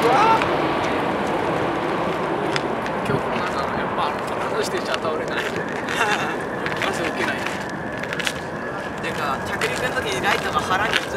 今日こんななやっぱ外してちゃ倒れないマジウケない。なんか着陸の時にライトが腹に。